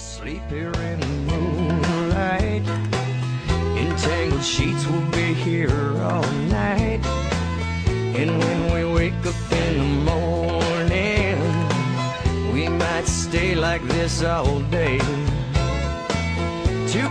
Sleep here in the moonlight. Entangled sheets will be here all night. And when we wake up in the morning, we might stay like this all day. Two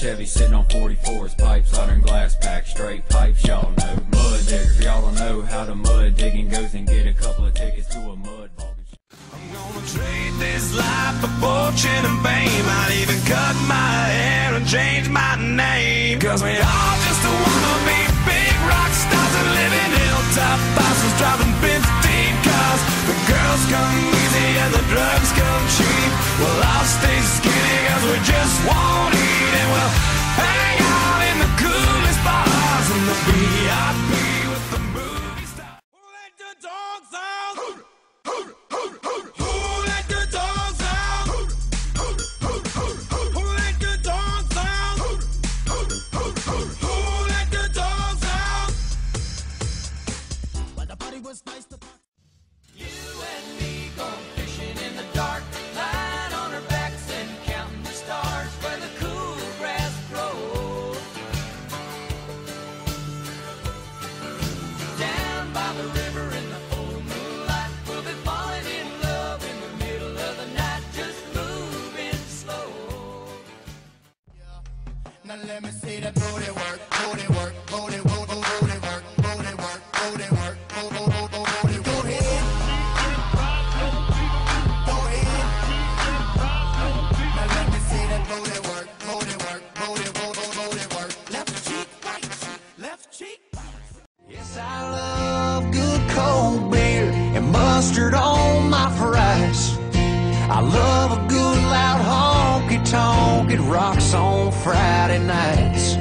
Chevy sitting on 44s. Pipe soldering glass pack. Straight pipes, y'all know. Mud digger. If y'all don't know how the mud digging goes, and get a couple of tickets to a mud ball. I'm gonna trade this life for fortune and fame. I'd even cut my hair and change my name. Cause we all just wanna be big rock stars and live in hilltop houses driving 15 cars. The girls come easy and the drugs come cheap. Well, I'll stay skinny cause we just won't mustard on my fries. I love a good loud honky tonk. It rocks on Friday nights.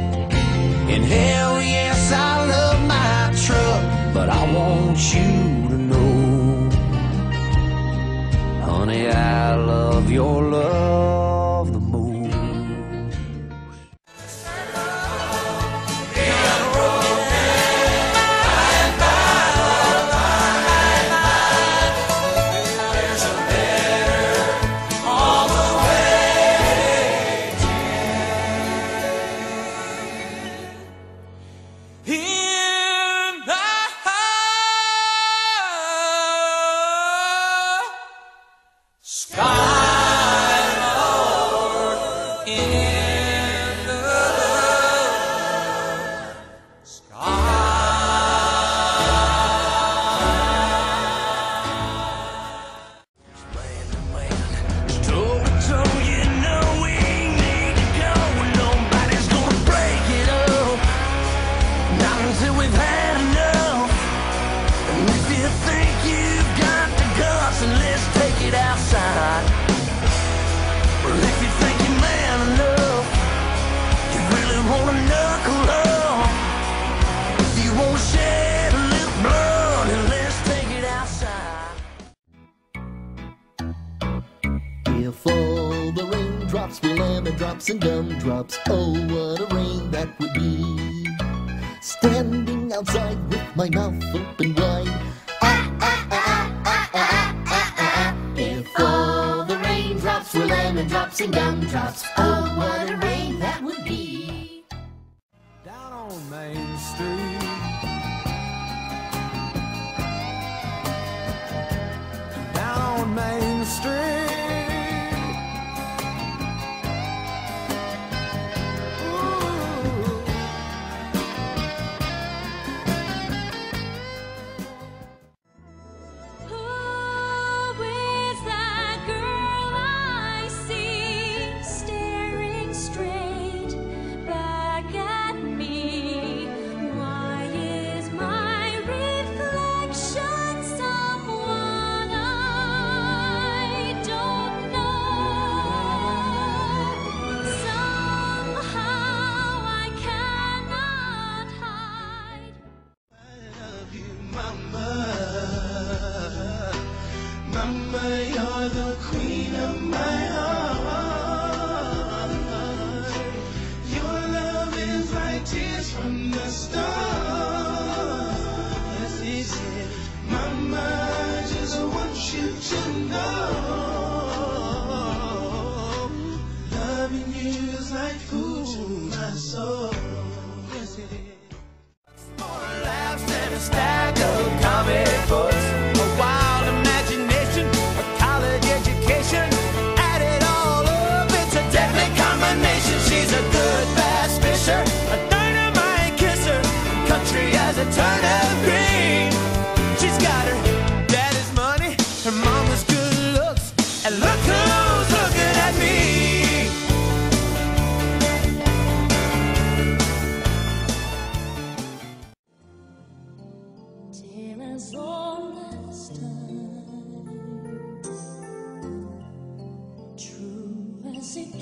And hell yes, I love my truck, but I want you to know, honey, I love your love raindrops. Oh, what a rain that would be. Standing outside with my mouth open wide. Ah, ah, ah, ah, ah, ah, ah, If all the raindrops were lemon drops and gumdrops, oh, what a rain. Mama, just want you to know. Loving you is like food to my soul.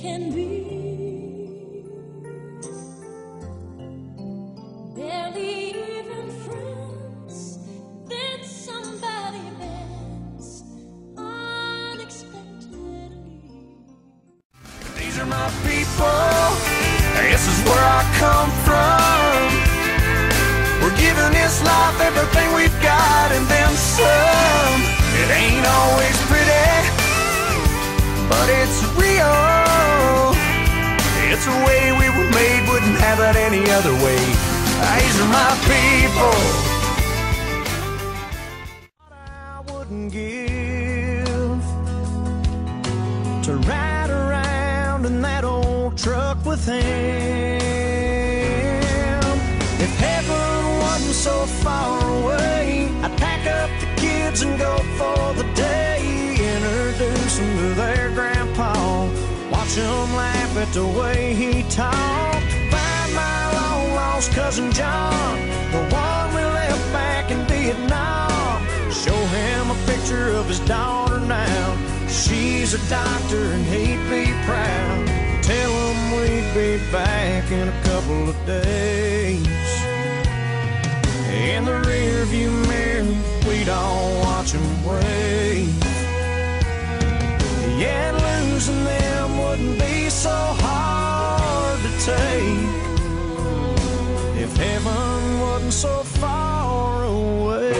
Can be. Barely even friends, then somebody bends unexpectedly. These are my people. This is where I come from. We're giving this life everything we've got and then some. It ain't always pretty, but it's real. Other way. These are my people. I wouldn't give to ride around in that old truck with him. If heaven wasn't so far away, I'd pack up the kids and go for the day. Introduce them to their grandpa, watch them laugh at the way he talked. Cousin John, the one we left back in Vietnam. Show him a picture of his daughter now. She's a doctor and he'd be proud. Tell him we'd be back in a couple of days. In the rear view mirror, we'd all watch him wave. Yet losing them wouldn't be so hard to take so far away.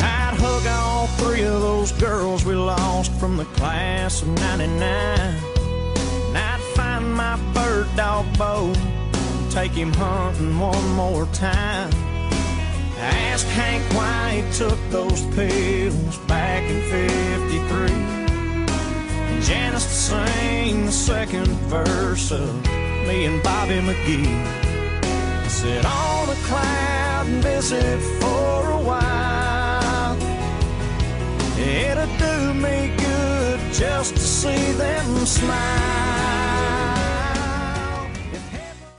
I'd hug all three of those girls we lost from the class of 99. And I'd find my bird dog Bo, and take him hunting one more time. I asked Hank why he took those pills back in 53. Janis to sing the second verse of me and Bobby McGee. Sit on a cloud and visit for a while. It'd do me good just to see them smile.